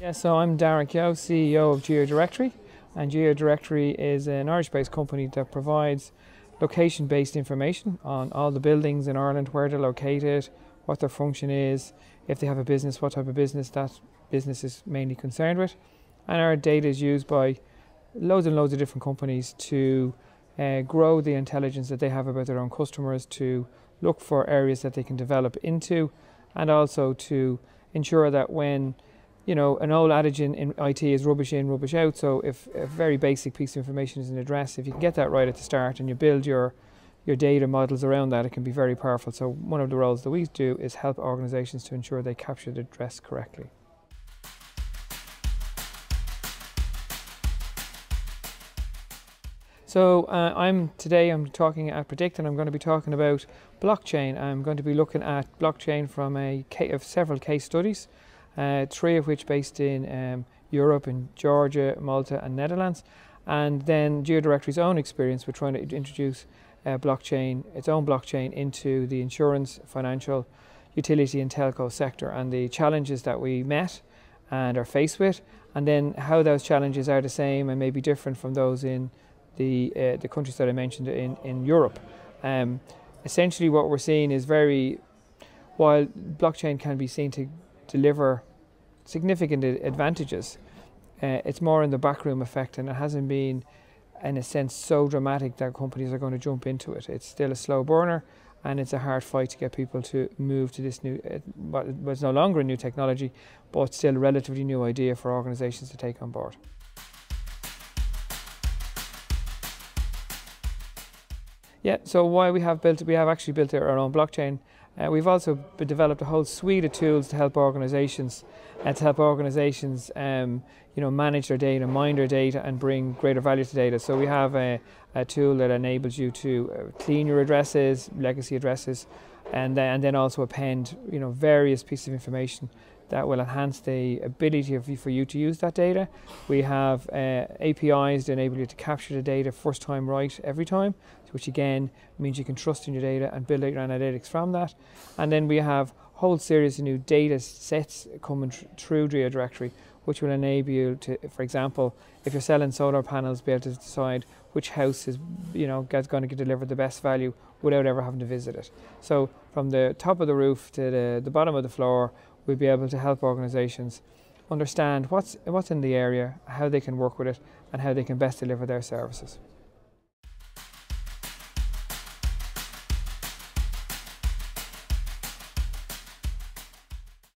Yeah, so I'm Dara Keogh, CEO of GeoDirectory, and GeoDirectory is an Irish-based company that provides location-based information on all the buildings in Ireland, where they're located, what their function is, if they have a business, what type of business that business is mainly concerned with. And our data is used by loads and loads of different companies to uh, grow the intelligence that they have about their own customers, to look for areas that they can develop into, and also to ensure that when you know, an old adage in, in IT is rubbish in, rubbish out. So if a very basic piece of information is an address, if you can get that right at the start and you build your your data models around that, it can be very powerful. So one of the roles that we do is help organizations to ensure they capture the address correctly. So uh, I'm today I'm talking at Predict and I'm going to be talking about blockchain. I'm going to be looking at blockchain from a of several case studies uh, three of which based in um, Europe, in Georgia, Malta, and Netherlands. And then GeoDirectory's own experience with trying to introduce uh, blockchain, its own blockchain, into the insurance, financial, utility, and telco sector, and the challenges that we met and are faced with, and then how those challenges are the same and maybe different from those in the uh, the countries that I mentioned in in Europe. Um, essentially, what we're seeing is very while blockchain can be seen to deliver significant advantages. Uh, it's more in the backroom effect, and it hasn't been, in a sense, so dramatic that companies are going to jump into it. It's still a slow burner, and it's a hard fight to get people to move to this new. Uh, it's no longer a new technology, but still a relatively new idea for organisations to take on board. Yeah, so why we have built, we have actually built our own blockchain uh, we've also developed a whole suite of tools to help organisations, uh, to help organisations, um, you know, manage their data, mine their data, and bring greater value to data. So we have a, a tool that enables you to uh, clean your addresses, legacy addresses, and then, and then also append, you know, various pieces of information that will enhance the ability of, for you to use that data. We have uh, APIs that enable you to capture the data first time right every time, which again means you can trust in your data and build out your analytics from that. And then we have a whole series of new data sets coming tr through Directory, which will enable you to, for example, if you're selling solar panels, be able to decide which house is, you know, going to deliver the best value without ever having to visit it. So from the top of the roof to the, the bottom of the floor, we'll be able to help organisations understand what's, what's in the area, how they can work with it, and how they can best deliver their services.